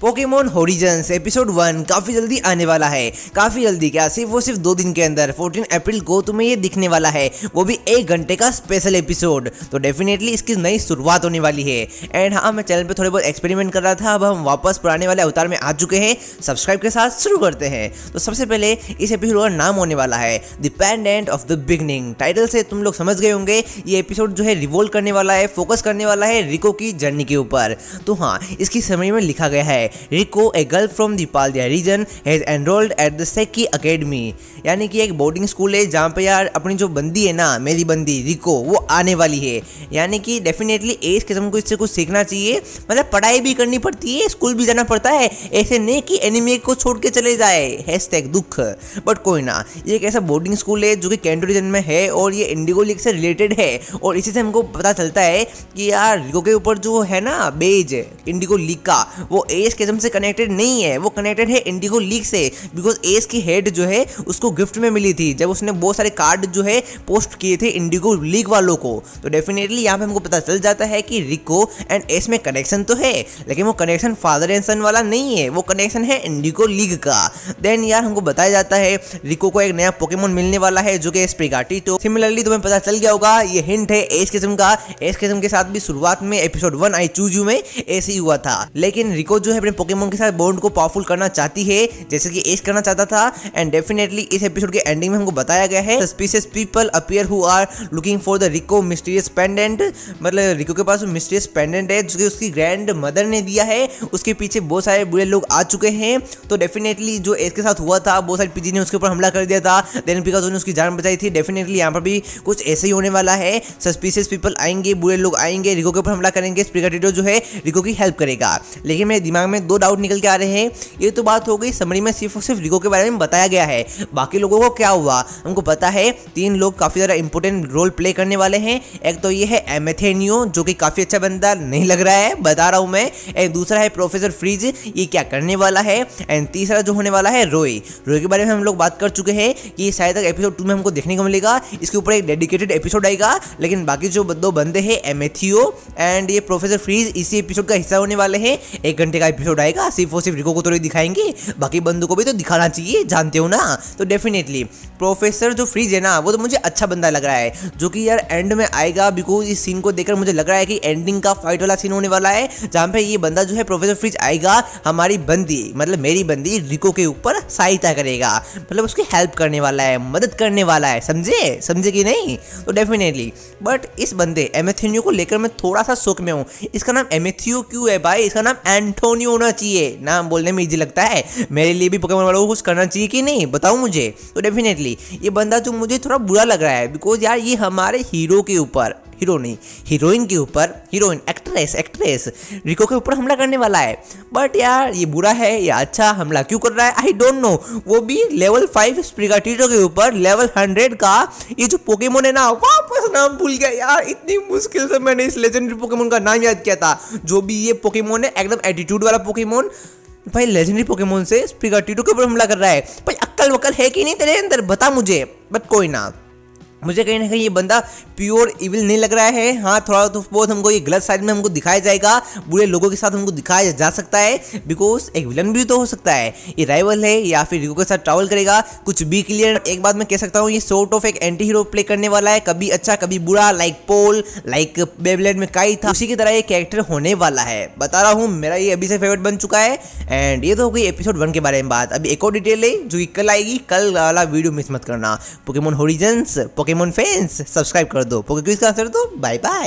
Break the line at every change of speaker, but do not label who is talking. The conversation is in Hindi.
पोकेमोन होरिजन्स एपिसोड वन काफ़ी जल्दी आने वाला है। काफ़ी जल्दी क्या? सिर्फ़ वो सिर्फ़ दो दिन के अंदर 14 अप्रैल को तुम्हें ये दिखने वाला है। वो भी एक घंटे का स्पेशल एपिसोड तो डेफिनेटली इसकी नई शुरुआत होने वाली है। एंड हाँ मैं चैनल पे थोड़े बहुत एक्सपेरिमेंट कर रहा था। अब हम वापस पुराने वाले अवतार में आ चुके हैं। सब्सक्राइब के साथ शुरू करते हैं। तो सबसे पहले इस एपिसोड का नाम होने वाला है the pendant of the beginning title से तुम लोग समझ गए होंगे, ये एपिसोड जो है रिवोल्व करने वाला है फोकस करने वाला है रिको की जर्नी के ऊपर। तो हाँ इसकी समरी में लिखा गया है Rico a girl from the Paldea region has enrolled at the Seki academy यानी कि एक बोर्डिंग स्कूल है जहाँ पे यार अपनी जो बंदी है ना, मेरी बंदी रिको वो आने वाली है। यानी कि डेफिनेटली एज किस्म को इससे कुछ सीखना चाहिए। मतलब पढ़ाई भी करनी पड़ती है स्कूल भी जाना पड़ता है। ऐसे नहीं कि एनिमे को छोड़ के चले जाए। हैशटैग दुख। बट कोई ना, ये एक ऐसा बोर्डिंग स्कूल है जो कि कैंटो रीजन में है और ये इंडिगो लीग से रिलेटेड है। और इसी से हमको पता चलता है कि यार रिको के ऊपर जो है ना बेज इंडिगो लीग का, वो एज किस्म से कनेक्टेड नहीं है। वो कनेक्टेड है इंडिगो लीग से। बिकॉज़ एस की हेड जो है, उसको गिफ्ट में मिली थी। जब उसने बहुत सारे कार्ड जो है पोस्ट किए थे इंडिगो लीग वालों को। तो डेफिनेटली यहाँ पे हमको पता चल जाता है कि रिको एंड एस में कनेक्शन तो है, लेकिन वो कनेक्शन फादर एंड सन वाला नहीं है। वो कनेक्शन है इंडिगो लीग का। देन यार हमको बताया जाता है रिको को एक नया पोकेमोन मिलने वाला है, जो कि स्प्रिगाटी तो सिमिलरली तुम्हें पता चल गया होगा, ये हिंट है एस किस्म का। एस किस्म के साथ भी शुरुआत में episode one I choose you में ऐसे ही हुआ था। लेकिन रिको जो है अपने पोकेमोन के साथ बॉन्ड को पावरफुल करना चाहती है, जैसे कि एज करना चाहता था। एंड डेफिनेटली इस एपिसोड के एंडिंग में हमको बताया गया है suspicious people appear who are looking for the Rico mysterious pendant मतलब रिको के पास मिस्टीरियस पेंडेंट है जो कि उसकी ग्रैंड मदर ने दिया है। उसके पीछे बहुत सारे बुरे लोग आ चुके हैं। तो डेफिनेटली जो एज के साथ हुआ था, बहुत सारे पीजी ने उसके ऊपर हमला कर दिया था। देन बिकॉज़ उन्होंने उसकी जान बचाई थी। डेफिनेटली यहाँ पर भी कुछ ऐसे ही होने वाला है। सस्पिशियस पीपल आएँगे, बुरे लोग आएँगे रिको के ऊपर हमला करेंगे। स्प्रिगाटिडो जो है रिको की हेल्प करेगा। लेकिन मेरे दिमाग में दो डाउट निकल के आ रहे हैं। ये तो बात हो गई, समरी में सिर्फ़ और सिर्फ़ रिको के बारे में बताया गया है। बाकी लोगों को क्या हुआ? हमको पता है, तीन लोग काफ़ी ज़्यादा इंपॉर्टेंट रोल प्ले करने वाले हैं। एक तो ये है एमेथेनियो जो कि काफ़ी अच्छा बंदा नहीं लग रहा है, बता रहा हूँ मैं। एक दूसरा है प्रोफेसर फ्रीज ये क्या करने वाला है? एंड तीसरा जो होने वाला है रोई रोई के बारे में हम लोग बात कर चुके हैं कि शायद तक एपिसोड टू में हमको देखने को मिलेगा, इसके ऊपर एक डेडिकेटेड एपिसोड आएगा। लेकिन बाकी जो दो बंदे हैं एमेथियो एंड ये प्रोफेसर फ्रीज इसी एपिसोड का हिस्सा होने वाले हैं। एक घंटे का एपिसोड आएगा सिर्फ़ और सिर्फ़ रिको को तो नहीं दिखाएँगे, बाकी बंदों को भी तो दिखाना चाहिए, जानते हो ना? तो डेफिनेटली प्रोफेसर जो फ्रीज है ना, वो तो मुझे अच्छा बंदा लग रहा है, जो कि यार एंड में आएगा बिकॉज़ इस सीन को देखकर मुझे लग रहा है कि एंडिंग का फाइट वाला सीन होने वाला है, जहाँ पे ये बंदा जो है प्रोफेसर फ्रीज आएगा, हमारी बंदी मतलब मेरी बंदी रिको के ऊपर सहायता करेगा मतलब उसकी हेल्प करने वाला है, मदद करने वाला है, समझे? समझे कि नहीं? तो डेफिनेटली बट इस बंदे एमेथियो को लेकर मैं थोड़ा सा शोक में हूँ। इसका नाम एमेथियो क्यों है भाई? इसका नाम एंटोनियो होना चाहिए। नाम बोलने में इजी लगता है। मेरे लिए भी पोकेमोन वालों को कुछ करना चाहिए कि नहीं? बताओ मुझे। तो डेफिनेटली ये बंदा जो मुझे थोड़ा बुरा लग रहा है बिकॉज़ यार ये हमारे हीरो के ऊपर हीरो नहीं हीरोइन के ऊपर हीरोइन एक्ट्रेस एक्ट्रेस रिको के ऊपर हमला करने वाला है। बट यार, ये बुरा है, या अच्छा हमला क्यों कर रहा है? आई डोंट नो वो भी लेवल फाइव स्प्रिगाटीटो के ऊपर लेवल हंड्रेड का ये जो पोकेमोन है ना वापस नाम भूल गया यार, इतनी मुश्किल से मैंने इस लेजेंडरी पोकेमोन का नाम याद किया था। जो भी ये पोकेमोन है, एकदम एटीट्यूड वाला पोकेमोन भाई लेजेंडरी पोकेमोन से स्प्रिगाटीटो के ऊपर हमला कर रहा है। भाई अक्कल वक्ल है कि नहीं तेरे अंदर? बता मुझे, बट कोई ना। मुझे कहीं ना कहीं ये बंदा प्योर इविल नहीं लग रहा है। हाँ थोड़ा तो बहुत हमको ये गलत साइड में हमको दिखाया जाएगा। बुरे लोगों के साथ हमको दिखाया जा सकता है। बिकॉज़ एक विलन भी तो हो सकता है। ये राइवल है या फिर रिको के साथ ट्रैवल करेगा। कुछ भी क्लियर एक बात मैं कह सकता हूँ, ये सोर्ट ऑफ़ एक एंटी हीरो प्ले करने वाला है। कभी अच्छा कभी बुरा लाइक पोल लाइक बेबलेट में काई था। उसी की तरह ये कैरेक्टर होने वाला है। बता रहा हूँ, मेरा ये अभी से फेवरेट बन चुका है। एंड ये तो हो गई एपिसोड वन के बारे में बात। अभी एक और डिटेल है, जो कि कल आएगी। कल वाला वीडियो मिस मत करना। Pokemon Horizons Pokemon fans subscribe कर दो। पोके क्विज का आंसर दो। Bye bye